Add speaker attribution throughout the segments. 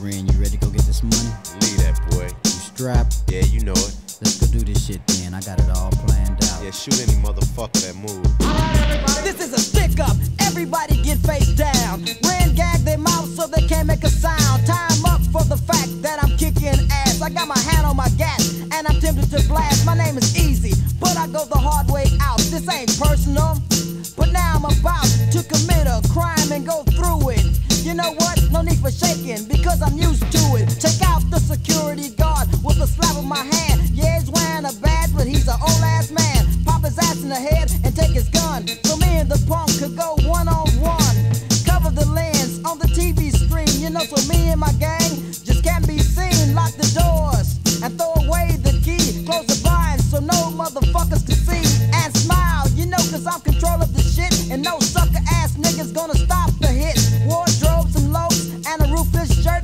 Speaker 1: Ren, you ready to go get this money?
Speaker 2: Leave that boy.
Speaker 1: You strapped?
Speaker 2: Yeah, you know it.
Speaker 1: Let's go do this shit then. I got it all planned out.
Speaker 2: Yeah, shoot any motherfucker that move.
Speaker 3: This is a stick up. Everybody get face down. Ren gag their mouth so they can't make a sound. Time up for the fact that I'm kicking ass. I got my hand on my gas and I'm tempted to blast. Shaking because I'm used to it. Take out the security guard with a slap of my hand. Yeah, he's wearing a badge, but he's an old ass man. Pop his ass in the head and take his gun. So me and the punk could go one on one. Cover the lens on the TV screen. You know, so me and my gang just can't be seen. Lock the doors and throw away the key. Close the blinds so no motherfuckers can see. And smile, you know, cause I'm control of the shit. And no sucker ass niggas gonna stop the hit. Wardrobe,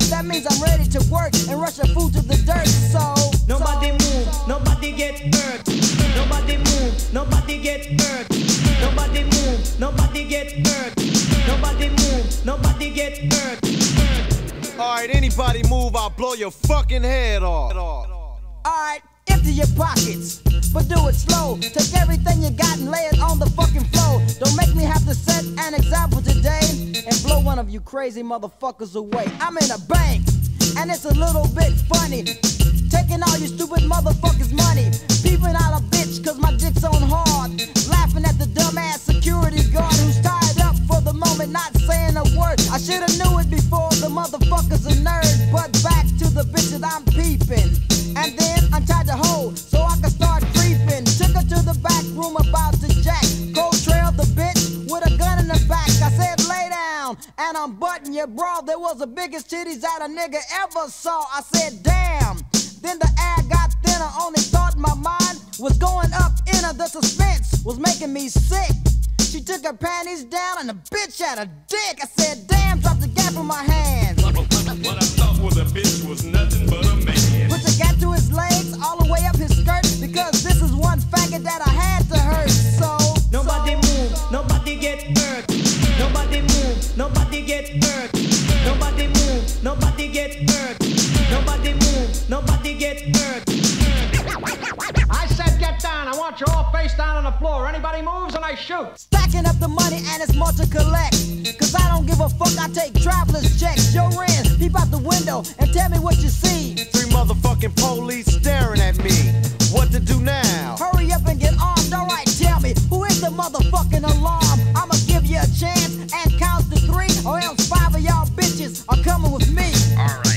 Speaker 3: That means I'm ready to work and rush a food to the dirt. So
Speaker 4: Nobody move, nobody get hurt. Nobody move, nobody get hurt. Nobody move, nobody get hurt. Nobody move, nobody get hurt.
Speaker 2: Alright, anybody move, I'll blow your fucking head off.
Speaker 3: Alright, empty your pockets, but do it slow. Take everything you got and lay it on the fucking floor. Don't make me have to set an example today and blow of you crazy motherfuckers away. I'm in a bank, and it's a little bit funny. Taking all you stupid motherfuckers' money. Peeping out a bitch, cause my dick's on hard. Laughing at the dumbass security guard who's tied up for the moment, not saying a word. I should've knew it before the motherfucker's a nerd. But back to the bitch that I'm peeping. And then I untied the hole so I can start creeping. Took her to the back room about to jack. Cold trail the bitch with a gun in the back. I said, down. And I'm butting your bra. There was the biggest titties that a nigga ever saw. I said, damn. Then the air got thinner. Only thought my mind was going up in her. The suspense was making me sick. She took her panties down and the bitch had a dick. I said, damn, drop the gat in my hand.
Speaker 4: Nobody get hurt.
Speaker 5: I said get down. I want you all face down on the floor. Anybody moves and I shoot.
Speaker 3: Stacking up the money and it's more to collect. Cause I don't give a fuck, I take traveler's checks. Your Ren, peep out the window and tell me what you see.
Speaker 2: Three motherfucking police staring at me. What to do now?
Speaker 3: Hurry up and get armed, alright, tell me, who is the motherfucking alarm? I'ma give you a chance and count to three, or else five of y'all bitches are coming with me.
Speaker 6: Alright, alright,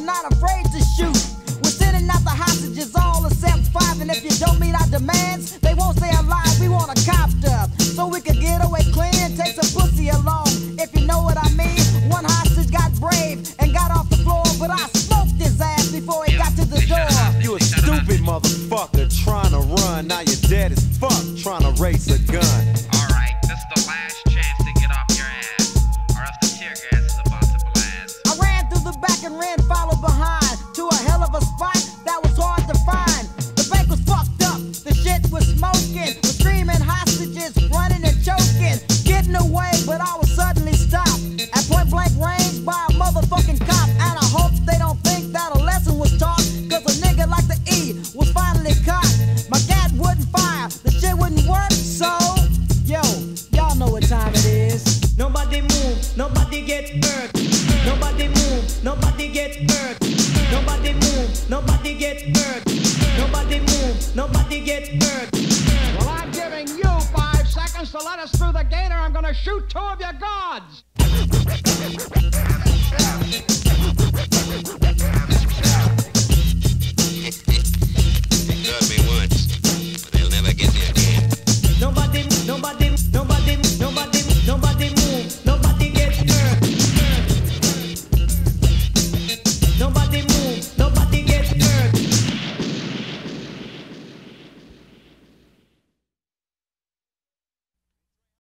Speaker 3: and not afraid to shoot. We're sending out the hostages all except five. And if you don't meet our demands, they won't stay alive. We want a copter. So we can get away clean and take some pussy along. If you know what I mean. One hostage got brave and got off the floor. But I smoked his ass before he got to the door.
Speaker 2: You a stupid motherfucker trying to run. Now you're dead as fuck trying to race a
Speaker 3: smoking, the screaming hostages running and choking, getting away, but I was suddenly stopped at point blank range by a motherfucking cop. And I hope they don't think that a lesson was taught, cause a nigga like the E was finally caught. My gat wouldn't fire, the shit wouldn't work, so yo, y'all know what time it is.
Speaker 4: Nobody move, nobody get hurt. Nobody move, nobody get hurt. Nobody move, nobody get hurt. Nobody move, nobody get hurt.
Speaker 5: Well, I'm giving you five seconds to let us through the gate, or I'm gonna shoot two of your guards.